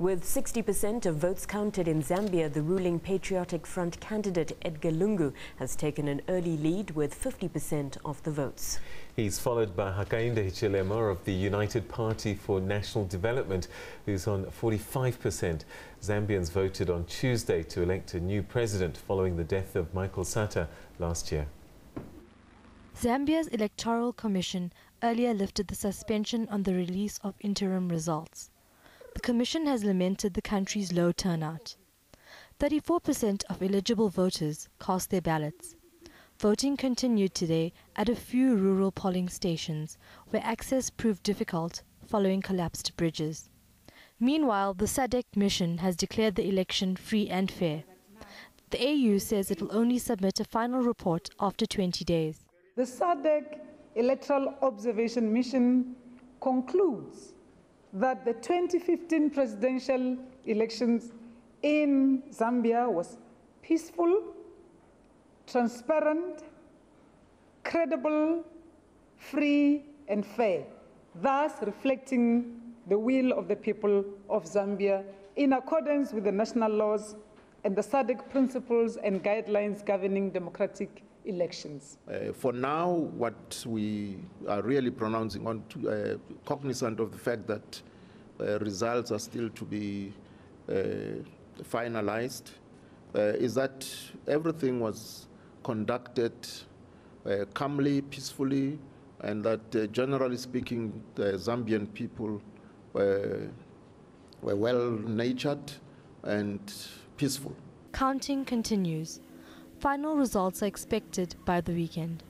With 60% of votes counted in Zambia, the ruling Patriotic Front candidate Edgar Lungu has taken an early lead with 50% of the votes. He's followed by Hakainde Hichilema of the United Party for National Development, who's on 45%. Zambians voted on Tuesday to elect a new president following the death of Michael Sata last year. Zambia's Electoral Commission earlier lifted the suspension on the release of interim results. The Commission has lamented the country's low turnout. 34% of eligible voters cast their ballots. Voting continued today at a few rural polling stations where access proved difficult following collapsed bridges. Meanwhile, the SADC mission has declared the election free and fair. The AU says it will only submit a final report after 20 days. The SADC Electoral Observation Mission concludes that the 2015 presidential elections in Zambia was peaceful, transparent, credible, free, and fair, thus reflecting the will of the people of Zambia in accordance with the national laws and the SADC principles and guidelines governing democratic elections. Uh, for now, what we are really pronouncing on, to, uh, cognizant of the fact that uh, results are still to be uh, finalized, uh, is that everything was conducted uh, calmly, peacefully, and that generally speaking, the Zambian people were, were well-natured and peaceful. Counting continues. Final results are expected by the weekend.